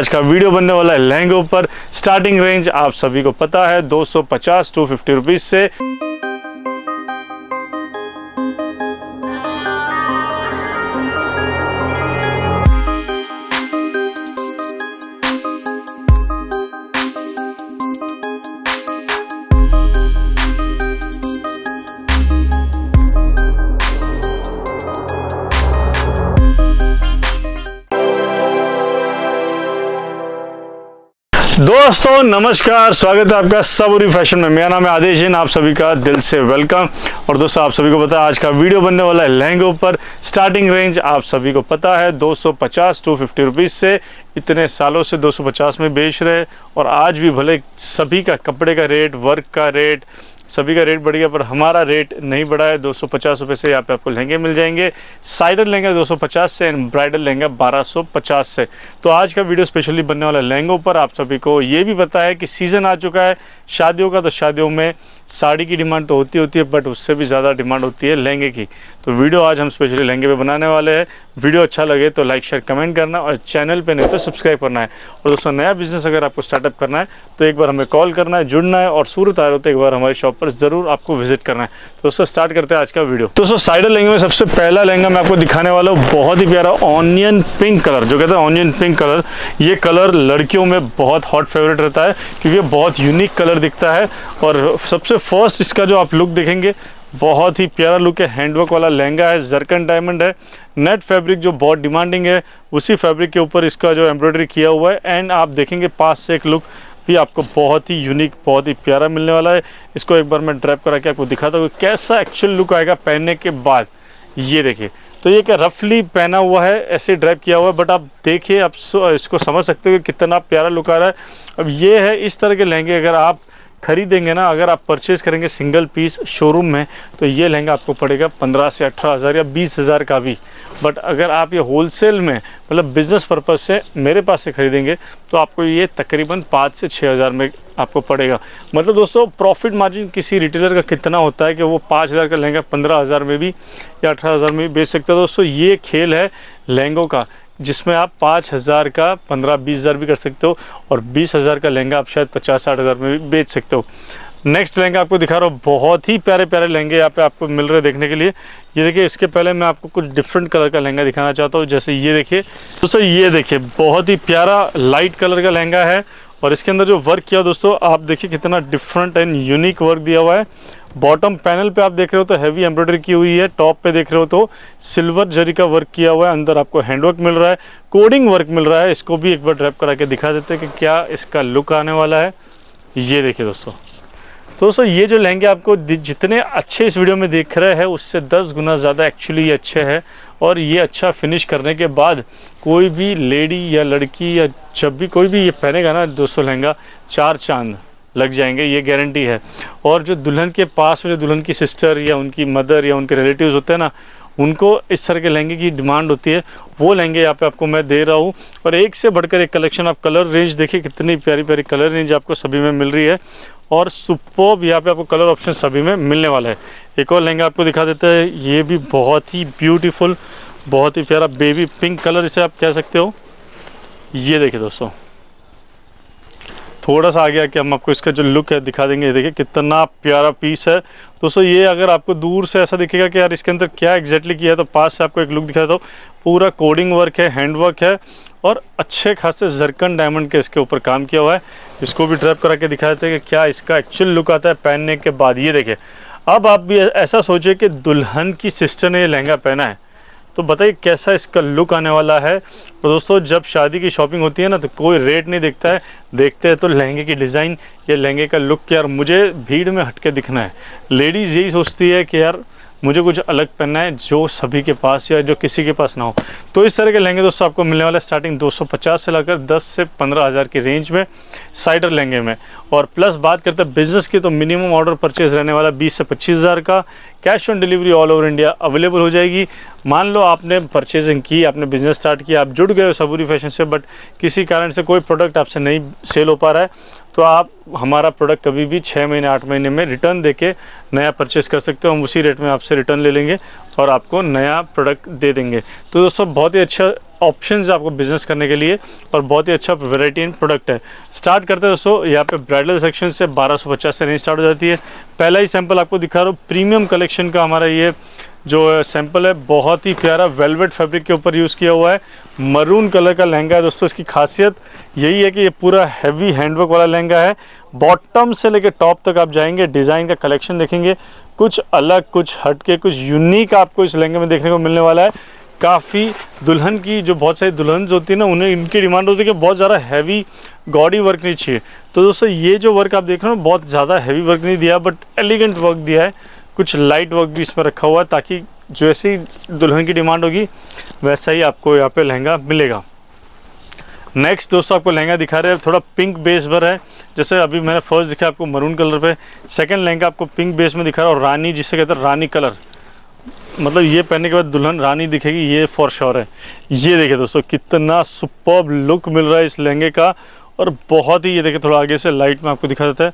आज का वीडियो बनने वाला है लहंगों पर स्टार्टिंग रेंज आप सभी को पता है 250 टू फिफ्टी रुपीज़ से। दोस्तों, नमस्कार, स्वागत है आपका सबूरी फ़ैशन में। मेरा नाम है आदेश जैन, आप सभी का दिल से वेलकम और दोस्तों, आप सभी को पता है, आज का वीडियो बनने वाला है लहंगे पर स्टार्टिंग रेंज आप सभी को पता है 250 टू फिफ्टी रुपीज़ से इतने सालों से 250 में बेच रहे और आज भी भले सभी का कपड़े का रेट वर्क का रेट सभी का रेट बढ़ गया पर हमारा रेट नहीं बढ़ा है। दो सौ से यहाँ पे आपको लहंगे मिल जाएँगे। साइडल लहंगा दो सौ पचास से एंड ब्राइडल लहंगा बारह सौ पचास से। तो आज का वीडियो स्पेशली बनने वाला लहंगों पर आप सभी को ये भी पता है कि सीज़न आ चुका है। शादियों का तो शादियों में साड़ी की डिमांड तो होती होती है बट उससे भी ज़्यादा डिमांड होती है लहंगे की। तो वीडियो आज हम स्पेशली लहंगे पे बनाने वाले हैं। वीडियो अच्छा लगे तो लाइक शेयर कमेंट करना और चैनल पे नहीं तो सब्सक्राइब करना है। और दोस्तों, नया बिज़नेस अगर आपको स्टार्टअप करना है तो एक बार हमें कॉल करना है, जुड़ना है और सूरत आ रहे तो एक बार हमारी शॉप पर ज़रूर आपको विज़िट करना है। तो दोस्तों स्टार्ट करते हैं आज का वीडियो दोस्तों साइडर लहंगे में। सबसे पहला लहंगा मैं आपको दिखाने वाला हूँ। बहुत ही प्यारा ऑनियन पिंक कलर जो कहते हैं ऑनियन पिंक कलर ये कलर लड़कियों में बहुत हॉट फेवरेट रहता है, क्योंकि बहुत यूनिक कलर दिखता है। और सबसे फ़र्स्ट इसका जो आप लुक देखेंगे बहुत ही प्यारा लुक है हैंडवर्क वाला लहंगा है जरकन डायमंड है। नेट फैब्रिक जो बहुत डिमांडिंग है, उसी फैब्रिक के ऊपर इसका जो एम्ब्रॉयडरी किया हुआ है। एंड आप देखेंगे पास से एक लुक भी आपको बहुत ही यूनिक बहुत ही प्यारा मिलने वाला है। इसको एक बार मैं ड्रैप करा के आपको दिखाता हूँ कैसा एक्चुअल लुक आएगा पहनने के बाद। ये देखिए तो ये क्या रफली पहना हुआ है, ऐसे ड्राइव किया हुआ है। बट आप देखिए, आप इसको समझ सकते हो कि कितना प्यारा लुक आ रहा है। अब ये है, इस तरह के लहंगे अगर आप खरीदेंगे ना, अगर आप परचेज़ करेंगे सिंगल पीस शोरूम में तो ये लहंगा आपको पड़ेगा पंद्रह से अठारह हज़ार या बीस हज़ार का भी। बट अगर आप ये होलसेल में मतलब बिज़नेस पर्पज़ से मेरे पास से ख़रीदेंगे तो आपको ये तकरीबन पाँच से छः हज़ार में आपको पड़ेगा। मतलब दोस्तों प्रॉफिट मार्जिन किसी रिटेलर का कितना होता है कि वो पाँच हज़ार का लहंगा पंद्रह हज़ार में भी या अठारह हज़ार में भी बेच सकते हैं। दोस्तों, ये खेल है लहंगों का। जिसमें आप पाँच हज़ार का पंद्रह बीस हज़ार भी कर सकते हो और बीस हज़ार का लहंगा आप शायद पचास साठ हज़ार में भी बेच सकते हो। नेक्स्ट लहंगा आपको दिखा रहा हूँ, बहुत ही प्यारे प्यारे लहंगे यहाँ पे आपको मिल रहे देखने के लिए। ये देखिए, इसके पहले मैं आपको कुछ डिफरेंट कलर का लहंगा दिखाना चाहता हूँ। जैसे ये देखिए दोस्तों ये देखिए, बहुत ही प्यारा लाइट कलर का लहंगा है। और इसके अंदर जो वर्क किया दोस्तों, आप देखिए कितना डिफरेंट एंड यूनिक वर्क दिया हुआ है। बॉटम पैनल पे आप देख रहे हो तो हैवी एम्ब्रॉयडरी की हुई है टॉप पे देख रहे हो तो सिल्वर जरी का वर्क किया हुआ है, अंदर आपको हैंडवर्क मिल रहा है कोडिंग वर्क मिल रहा है, इसको भी एक बार ड्रैप करा के दिखा देते हैं कि क्या इसका लुक आने वाला है। ये देखिए दोस्तों। दोस्तों, ये जो लहंगे आपको जितने अच्छे इस वीडियो में देख रहे हैं, उससे दस गुना ज़्यादा एक्चुअली ये अच्छे हैं और ये अच्छा फिनिश करने के बाद कोई भी लेडी या लड़की या जब भी कोई भी ये पहनेगा ना दोस्तों लहंगा, चार चाँद। लग जाएँगे, ये गारंटी है। और जो दुल्हन के पास में जो दुल्हन की सिस्टर या उनकी मदर या उनके रिलेटिव्स होते हैं ना, उनको इस तरह के लहंगे की डिमांड होती है। वो लहंगे यहाँ पे आपको मैं दे रहा हूँ। और एक से बढ़कर एक कलेक्शन आप कलर रेंज देखिए, कितनी प्यारी प्यारी कलर रेंज आपको सभी में मिल रही है। और सुपर यहाँ पे आपको कलर ऑप्शन सभी में मिलने वाला है। एक और लहंगा आपको दिखा देते हैं। ये भी बहुत ही ब्यूटीफुल बहुत ही प्यारा बेबी पिंक कलर इसे आप कह सकते हो। ये देखिए दोस्तों। थोड़ा सा आ गया कि हम आपको इसका जो लुक है दिखा देंगे। ये देखिए, कितना प्यारा पीस है। दोस्तों, ये अगर आपको दूर से ऐसा दिखेगा कि यार इसके अंदर क्या एग्जैक्टली किया है तो पास से आपको एक लुक दिखा दो पूरा कोडिंग वर्क है हैंड वर्क है और अच्छे खासे जरकन डायमंड के इसके ऊपर काम किया हुआ है। इसको भी ड्रैप करा के दिखा देते हैं कि क्या इसका एक्चुअल लुक आता है पहनने के बाद। ये देखें अब आप भी ऐसा सोचिए कि दुल्हन की सिस्टर ने ये लहंगा पहना है। तो बताइए कैसा इसका लुक आने वाला है? तो दोस्तों, जब शादी की शॉपिंग होती है ना तो कोई रेट नहीं देखता है। देखते हैं तो लहंगे की डिज़ाइन या लहंगे का लुक यार मुझे भीड़ में हटके दिखना है। लेडीज़ यही सोचती है कि यार मुझे कुछ अलग पहनना है जो सभी के पास या जो किसी के पास ना हो। तो इस तरह के लहंगे दोस्तों, आपको मिलने वाला स्टार्टिंग 250 से लेकर 10 से पंद्रह हज़ार की रेंज में साइडर लहंगे में। और प्लस बात करते हैं बिज़नेस की तो मिनिमम ऑर्डर परचेज रहने वाला 20 से पच्चीस हज़ार का। Cash on delivery all over India available हो जाएगी। मान लो आपने परचेजिंग की, आपने बिज़नेस स्टार्ट किया, आप जुड़ गए हो सबूरी फ़ैशन से बट किसी कारण से कोई प्रोडक्ट आपसे नहीं सेल हो पा रहा है। तो आप हमारा प्रोडक्ट कभी भी छः महीने, आठ महीने में रिटर्न देके नया परचेस कर सकते हो। हम उसी रेट में आपसे रिटर्न ले लेंगे और आपको नया प्रोडक्ट दे देंगे। तो दोस्तों, बहुत ही अच्छा ऑप्शन है आपको बिज़नेस करने के लिए और बहुत ही अच्छा वेराइटी एंड प्रोडक्ट है। स्टार्ट करते हैं दोस्तों, यहाँ पे ब्राइडल सेक्शन से 1250 से रेंज स्टार्ट हो जाती है। पहला ही सैंपल आपको दिखा रहा हूँ प्रीमियम कलेक्शन का हमारा ये जो सैंपल है, बहुत ही प्यारा वेलवेट फैब्रिक के ऊपर यूज़ किया हुआ है। मरून कलर का लहंगा है दोस्तों, इसकी खासियत यही है कि ये पूरा हैवी हैंडवर्क वाला लहंगा है। बॉटम से लेकर टॉप तक आप जाएँगे डिज़ाइन का कलेक्शन देखेंगे। कुछ अलग, कुछ हटके, कुछ यूनिक आपको इस लहंगे में देखने को मिलने वाला है। काफ़ी दुल्हन की जो बहुत सारी दुल्हन होती है ना, उन्हें इनकी डिमांड होती है कि बहुत ज़्यादा हैवी गॉडी वर्क नहीं चाहिए। तो दोस्तों, ये जो वर्क आप देख रहे हो, बहुत ज़्यादा हैवी वर्क नहीं दिया बट एलिगेंट वर्क दिया है। कुछ लाइट वर्क भी इसमें रखा हुआ है ताकि जैसी दुल्हन की डिमांड होगी, वैसा ही आपको यहाँ पे लहंगा मिलेगा। नेक्स्ट दोस्तों आपको लहंगा दिखा रहे हैं, थोड़ा पिंक बेस पर है। जैसे अभी मैंने फ़र्स्ट दिखा आपको मरून कलर पे। सेकंड लहंगा आपको पिंक बेस में दिखा रहा है और रानी जिसे कहते हैं, रानी कलर मतलब ये पहनने के बाद दुल्हन रानी दिखेगी, ये फॉर श्योर है। ये देखिए दोस्तों, कितना सुपर लुक मिल रहा है इस लहंगे का। और बहुत ही, ये देखिए थोड़ा आगे से लाइट में आपको दिखा देता है।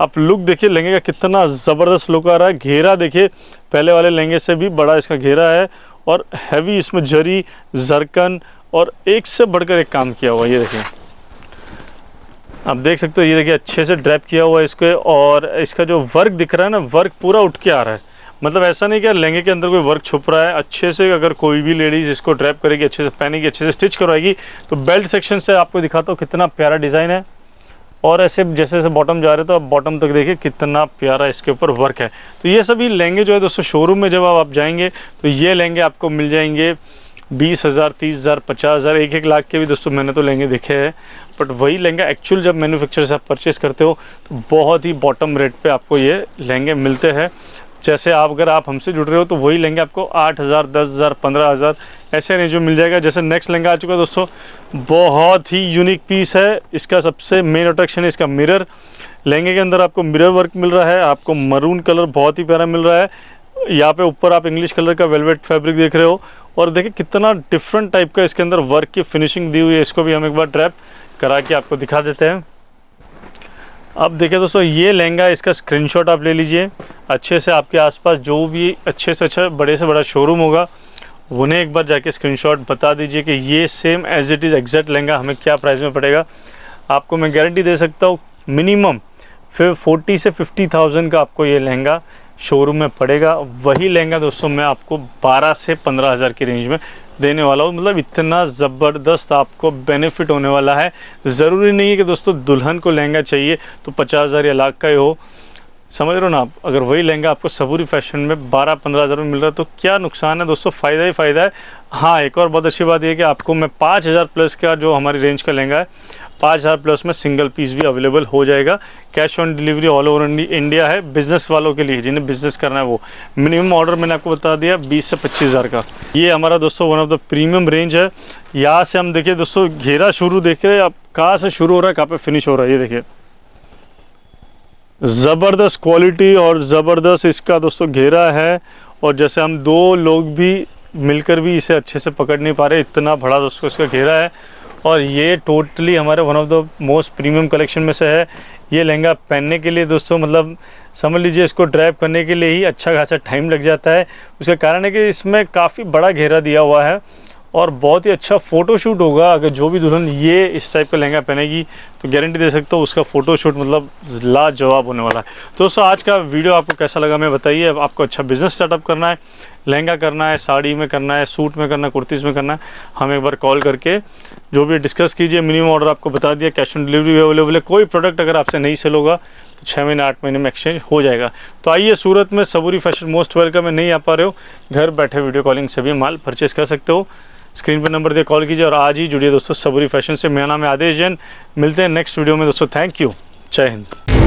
आप लुक देखिए, लहंगे का कितना ज़बरदस्त लुक आ रहा है। घेरा देखिए, पहले वाले लहंगे से भी बड़ा इसका घेरा है और हैवी इसमें जरी, जरकन और एक से बढ़कर एक काम किया हुआ ये देखिए। आप देख सकते हो, ये देखिए, अच्छे से ड्रैप किया हुआ है इसके और इसका जो वर्क दिख रहा है ना वर्क पूरा उठ के आ रहा है। मतलब ऐसा नहीं कि लहंगे के अंदर कोई वर्क छुप रहा है। अच्छे से अगर कोई भी लेडीज़ इसको ड्रैप करेगी, अच्छे से पहनेगी, अच्छे से स्टिच करवाएगी तो बेल्ट सेक्शन से आपको दिखाता हूँ कितना प्यारा डिज़ाइन है। और ऐसे जैसे जैसे बॉटम जा रहे तो आप बॉटम तक देखिए कितना प्यारा इसके ऊपर वर्क है। तो ये सभी लहंगे जो है दोस्तों शोरूम में जब आप जाएँगे तो ये लहंगे आपको मिल जाएँगे बीस हज़ार, तीस हज़ार, पचास हज़ार एक एक लाख के भी दोस्तों मैंने तो लहंगे देखे हैं। बट वही लहंगा एक्चुअल जब मैन्युफैक्चर से आप परचेस करते हो तो बहुत ही बॉटम रेट पे आपको ये लहंगे मिलते हैं। जैसे आप, अगर आप हमसे जुड़ रहे हो तो वही लहंगे आपको आठ हज़ार, दस हज़ार, पंद्रह हज़ार ऐसे रेंज में मिल जाएगा। जैसे नेक्स्ट लहंगा आ चुका है दोस्तों, बहुत ही यूनिक पीस है। इसका सबसे मेन अट्रैक्शन है इसका मिरर लहंगे के अंदर आपको मिरर वर्क मिल रहा है, आपको मरून कलर बहुत ही प्यारा मिल रहा है। यहाँ पे ऊपर आप इंग्लिश कलर का वेलवेट फैब्रिक देख रहे हो। और देखिए कितना डिफरेंट टाइप का इसके अंदर वर्क की फिनिशिंग दी हुई है। इसको भी हम एक बार ड्रैप करा के आपको दिखा देते हैं। अब देखिए दोस्तों, ये लहंगा इसका स्क्रीनशॉट आप ले लीजिए। अच्छे से आपके आसपास जो भी अच्छे से अच्छा बड़े से बड़ा शोरूम होगा। उन्हें एक बार जाके स्क्रीनशॉट बता दीजिए कि ये same as it is exact lehenga हमें क्या प्राइस में पड़ेगा। आपको मैं गारंटी दे सकता हूँ मिनिमम फिर फोर्टी से फिफ्टी थाउज़ेंड का आपको ये लहंगा शोरूम में पड़ेगा। वही लहंगा दोस्तों मैं आपको 12 से पंद्रह हज़ार की रेंज में देने वाला हूँ। मतलब इतना ज़बरदस्त आपको बेनिफिट होने वाला है। ज़रूरी नहीं है कि दोस्तों दुल्हन को लहंगा चाहिए तो पचास हज़ार या लाख का ही हो। समझ रहे हो ना आप? अगर वही लहंगा आपको सबूरी फ़ैशन में बारह, पंद्रह हज़ार में मिल रहा है तो क्या नुकसान है दोस्तों? फ़ायदा ही फ़ायदा है। हाँ एक और बहुत अच्छी बात यह कि आपको मैं पाँच हज़ार प्लस का जो हमारी रेंज का लहंगा है, पाँच हज़ार प्लस में सिंगल पीस भी अवेलेबल हो जाएगा। Cash on delivery all over India है। बिज़नेस वालों के लिए, जिन्हें बिज़नेस करना है वो। मिनिमम ऑर्डर मैंने आपको बता दिया बीस से पच्चीस हज़ार का। ये हमारा दोस्तों one of the premium range है। यहाँ से हम देखिए दोस्तों, घेरा शुरू देख रहे हैं आप कहाँ से शुरू हो रहा है, कहाँ पर फिनिश हो रहा है, ये देखिए। ज़बरदस्त क्वालिटी और ज़बरदस्त इसका दोस्तों घेरा है। और जैसे हम दो लोग भी मिलकर भी इसे अच्छे से पकड़ नहीं पा रहे, इतना बड़ा दोस्तों इसका घेरा है। और ये टोटली हमारे one of the most premium collection में से है। ये लहंगा पहनने के लिए दोस्तों मतलब समझ लीजिए इसको ड्राइव करने के लिए ही अच्छा खासा टाइम लग जाता है। उसका कारण है कि इसमें काफ़ी बड़ा घेरा दिया हुआ है। और बहुत ही अच्छा फ़ोटो शूट होगा, अगर जो भी दुल्हन ये इस टाइप का लहंगा पहनेगी तो गारंटी दे सकता हूँ उसका फ़ोटो शूट मतलब लाजवाब होने वाला है। तो दोस्तों, आज का वीडियो आपको कैसा लगा, मैं बताइए। आपको अच्छा बिज़नेस स्टार्टअप करना है, लहंगा करना है, साड़ी में करना है सूट में करना है कुर्तीज़ में करना है, हम एक बार कॉल करके जो भी डिस्कस कीजिए मिनिमम ऑर्डर आपको बता दिया कैश ऑन डिलीवरी भी अवेलेबल है। कोई प्रोडक्ट अगर आपसे नहीं सेल होगा तो छः महीने, आठ महीने में एक्सचेंज हो जाएगा। तो आइए, सूरत में सबूरी फ़ैशन मोस्ट वेलकम है नहीं आ पा रहे हो, घर बैठे वीडियो कॉलिंग से भी माल परचेज़ कर सकते हो। स्क्रीन पर नंबर दे, कॉल कीजिए और आज ही जुड़िए दोस्तों सबूरी फ़ैशन से। मेरा नाम है आदेश जैन। मिलते हैं नेक्स्ट वीडियो में। दोस्तों थैंक यू जय हिंद।